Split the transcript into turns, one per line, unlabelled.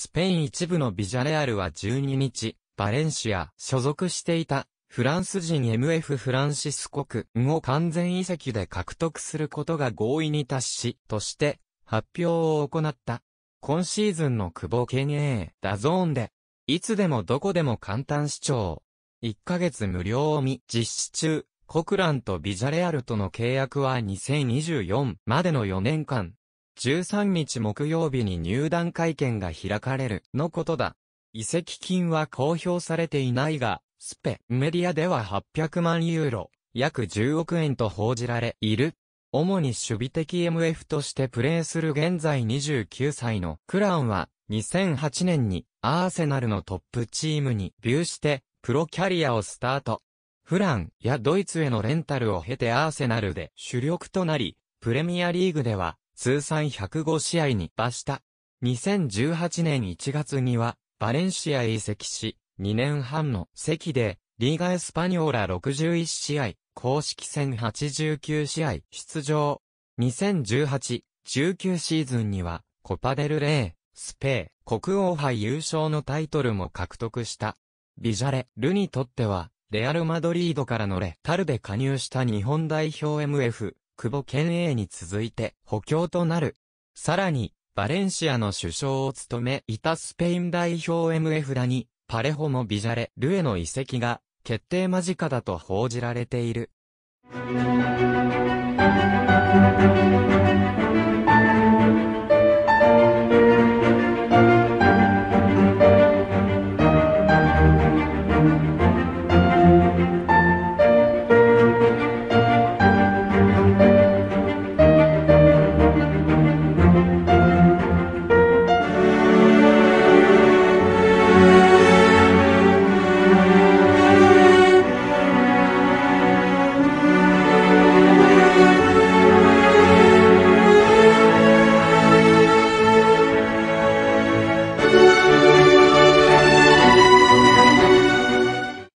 スペイン一部のビジャレアルは12日、バレンシア、所属していた、フランス人 MF フランシス・コクランを完全移籍で獲得することが合意に達し、として、発表を行った。今シーズンの久保建英、ダゾーンで、いつでもどこでも簡単視聴。1ヶ月無料を見、実施中、コクランとビジャレアルとの契約は2024までの4年間。13日木曜日に入団会見が開かれる、のことだ。移籍金は公表されていないが、スペメディアでは800万ユーロ、約10億円と報じられいる。主に守備的 MF としてプレーする現在29歳のクランは2008年にアーセナルのトップチームにビューしてプロキャリアをスタート。フランやドイツへのレンタルを経てアーセナルで主力となり、プレミアリーグでは通算105試合に抜した。2018年1月にはバレンシアへ移籍し、2年半の席でリーガエスパニョーラ61試合、公式戦89試合出場。2018、19シーズンには、コパデルレー、スペー、国王杯優勝のタイトルも獲得した。ビジャレ、ルにとっては、レアル・マドリードからのレタルで加入した日本代表 MF、久保健英に続いて補強となる。さらに、バレンシアの首相を務めいたスペイン代表 MF らに、パレホもビジャレ、ルエの移籍が決定間近だと報じられている。